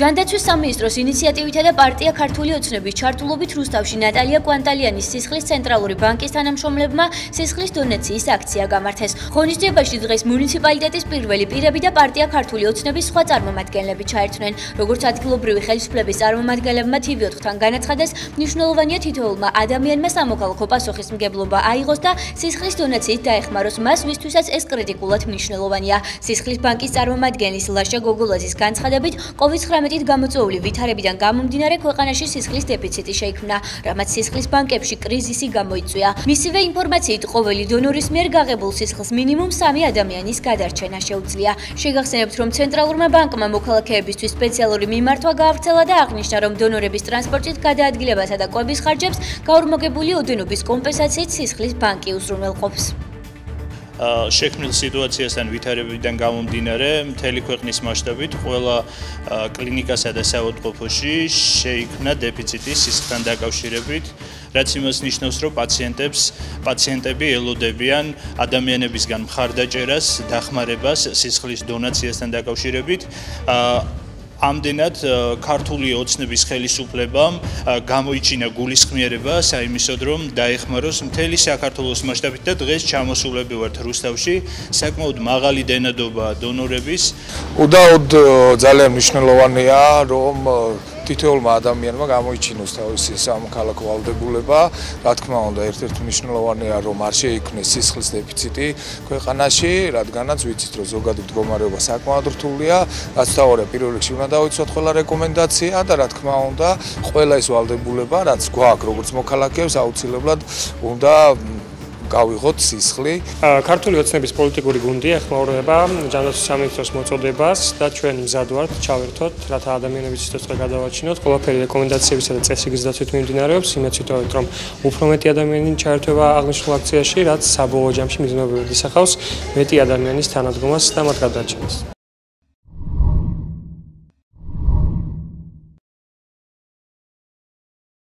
ჯანდაცვის სამინისტროს ინიციატივითა და პარტია ქართული ოცნების ჩართულობით რუსთავში ნატალია კვანტალიანის სისხლის ცენტრალური ბანკის თანამშრომლებმა სისხლის დონაციის აქცია გამართეს. ღონისძიებაში დღეს მუნიციპალიტეტის პირველი პირები და პარტია ქართული ოცნების სხვა წარმომადგენლები ჩაერთვნენ. როგორც ადგილობრივი ხელისუფლების წარმომადგენლებმა TV4-თან განაცხადეს, მნიშვნელოვანია თითოეულმა ადამიანმა სამოქალაქო პასუხისმგებლობა აიღოს და სისხლის დონაციით დაეხმაროს მას, ვისთვისაც ეს კრიტიკულად მნიშვნელოვანია. სისხლის ბანკის წარმომადგენლის ლაშა გოგოლაძის განცხადებით, COVID-19 COVID-19-ით გამოწვეული ვითარებიდან გამომდინარე ქვეყანაში სისხლის დეფიციტი შეიქმნა, რამაც სისხლის ბანკებში კრიზისი გამოიწვია. მისივე ინფორმაციით, ყოველი დონორის მიერ გაღებულ სისხლის მინიმუმ 3 ადამიანის გადარჩენა შეუძლია. შეგახსენებთ, რომ ცენტრალურმა ბანკმა მოქალაქეებისთვის სპეციალური მიმართვა გაავრცელა და აღნიშნა, რომ დონორების ტრანსპორტით გადაადგილებასა და კვების ხარჯებს გაორმოგებული ოდენობის კომპენსაციით სისხლის ბანკი უზრუნველყოფს. შექმნილ სიტუაციასთან ვითარებიდან გამომდინარე, მთელი ქვეყნის მასშტაბით ყველა კლინიკასა და საავადმყოფოში შეიქმნა დეფიციტი სისხლთან დაკავშირებით, რაც იმას ნიშნავს, რომ პაციენტებს პაციენტები ელოდებიან ადამიანებისგან მხარდაჭერას, დახმარებას სისხლის დონაციასთან დაკავშირებით. ამდენად ქართული ოცნების ხელისუფლებამ გამოიჩინა გულისხმიერება საიმისოდ რომ დაეხმაროს მთელი საქართველოს მასშტაბით და დღეს ჩამოსულები ვართ რუსთავში საკმაოდ მაღალი დენადობა დონორების. უდაოდ ძალიან მნიშვნელოვანია რომ თითოეულმა ადამიანმა გამოიჩინოს თავისი სამოქალაქო ვალდებულება. რა თქმა უნდა, ერთ-ერთი მნიშვნელოვანია, რომ არ შეიქმნეს სისხლის დეფიციტი ქვეყანაში, რადგანაც ვიცით, რომ ზოგადი მდგომარეობა საკმაოდ რთულია. რაც თავია პირველ რიგში უნდა დავიცვათ ყველა რეკომენდაცია და რა თქმა უნდა, ყველა ის ვალდებულება, რაც გვაქვს როგორც მოქალაქეებს, აუცილებლად უნდა გავიღოთ სისხლი. ქართული ოცნების პოლიტიკური გუნდი ეხმაურება ჯანდაცვის სამინისტროს მოწოდებას და ჩვენ მზად ვართ ჩავერთოთ, რათა ადამიანების სიცოცხლე გადავაჩინოთ. ყველაფერი რეკომენდაციებისა და წესრიგის დაცვით მიმდინარეობს, იმეც ვიტყოდით, რომ უფრო მეტი ადამიანი ჩაერთვება აღნიშნულ აქციაში, რაც საბოლოო ჯამში მიზნობებით ისახავს მეტი ადამიანის თანადგომას და მათ გადარჩენას.